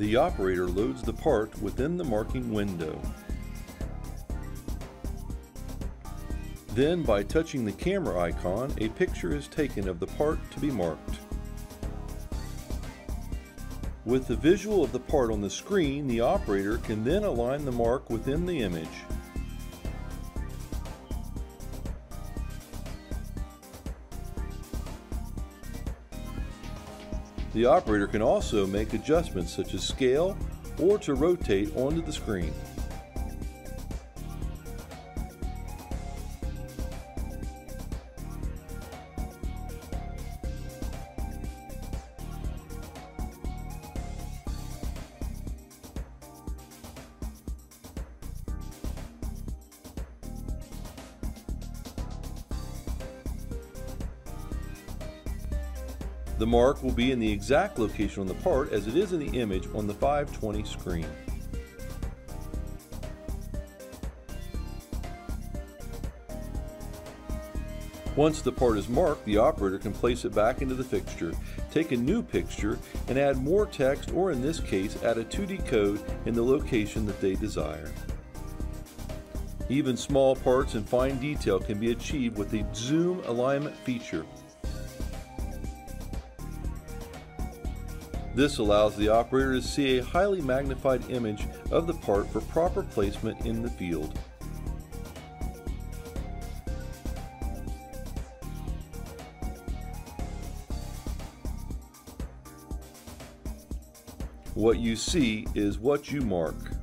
The operator loads the part within the marking window. Then, by touching the camera icon, a picture is taken of the part to be marked. With the visual of the part on the screen, the operator can then align the mark within the image. The operator can also make adjustments such as scale or to rotate onto the screen. The mark will be in the exact location on the part as it is in the image on the 520 screen. Once the part is marked, the operator can place it back into the fixture, take a new picture, and add more text or in this case add a 2D code in the location that they desire. Even small parts and fine detail can be achieved with the zoom alignment feature. This allows the operator to see a highly magnified image of the part for proper placement in the field. What you see is what you mark.